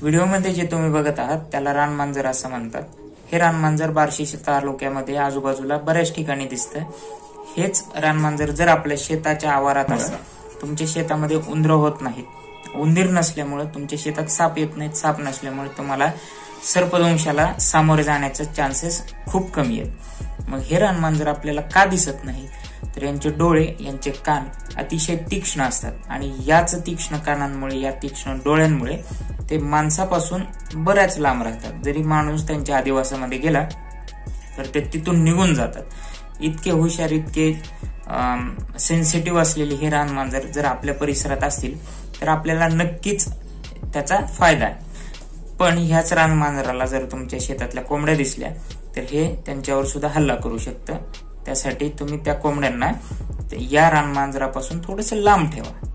व्हिडिओमध्ये जे तुम्ही बघत आहात त्याला रानमांजर असं म्हणतात. हे रानमांजर बार्शी तालुक्यामध्ये आजूबाजूला बऱ्याच ठिकाणी दिसतं हेच रानमांजर जर आपल्या शेताच्या आवारात असेल तुमच्या शेतामध्ये उंदर होत नाहीत. उंदीर नसल्यामुळे तुमच्या शेतात साप येत नाहीत. साप नसल्यामुळे तुम्हाला सर्पदंशाला सामोरे जाण्याचे चान्सेस खूप कमी आहेत. मग हे रानमांजर आपल्याला का दिसत नाही तर यांचे डोळे यांचे कान अतिशय तीक्ष्ण असतात. आणि याच तीक्ष्ण कानांमुळे या तीक्ष्ण डोळ्यांमुळे ते माणसापासून बऱ्याच लांब राहतात. जरी माणूस त्यांच्या आदिवासामध्ये गेला तर ते तिथून निघून जातात. इतके हुशार इतके सेन्सिटिव्ह असलेले हे रानमांजर जर आपल्या परिसरात असतील तर आपल्याला नक्कीच त्याचा फायदा आहे. पण ह्याच रानमांजराला जर तुमच्या शेतातल्या कोंबड्या दिसल्या तर हे त्यांच्यावर सुद्धा हल्ला करू शकतं. त्यासाठी तुम्ही त्या कोंबड्यांना या रानमांजरापासून थोडंसं लांब ठेवा.